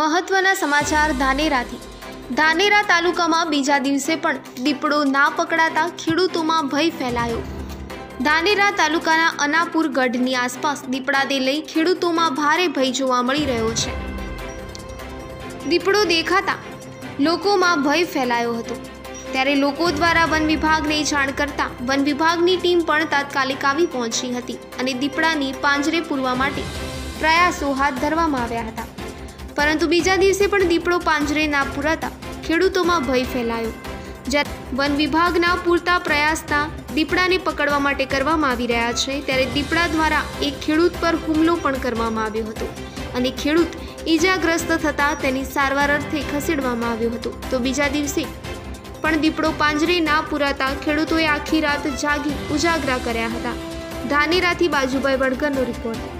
મહત્વના સમાચાર ધાનેરાથી. ધાનેરા તાલુકામાં બીજા દિવસે પણ દીપડો ના પકડાતા ખેડૂતોમાં ભય ફેલાયો. ધાનેરા તાલુકાના અનાપુર ગઢની આસપાસ દીપડાને લઈ ખેડૂતોમાં ભારે ભય જોવા મળી રહ્યો છે. દીપડો દેખાતા લોકોમાં ભય ફેલાયો હતો. ત્યારે લોકો દ્વારા વન વિભાગને જાણ કરતા વન વિભાગની ટીમ પણ તાત્કાલિક આવી પહોંચી હતી અને દીપડાની પાંજરે પૂરવા માટે પ્રયાસો હાથ ધરવામાં આવ્યા હતા. પરંતુ બીજા દિવસે પણ દીપડો પાંજરે ના પૂરાતા ખેડૂતોમાં ભય ફેલાયો. જ્યારે વન વિભાગના પૂરતા પ્રયાસતા દીપડાને પકડવા માટે કરવામાં આવી રહ્યા છે, ત્યારે દીપડા દ્વારા એક ખેડૂત પર હુમલો પણ કરવામાં આવ્યો હતો અને ખેડૂત ઈજાગ્રસ્ત થતાં તેની સારવાર અર્થે ખસેડવામાં આવ્યો હતો. તો બીજા દિવસે પણ દીપડો પાંજરે ના પુરાતા ખેડૂતોએ આખી રાત જાગી ઉજાગરા કર્યા હતા. ધાનેરાથી બાજુભાઈ વડગરનો રિપોર્ટ.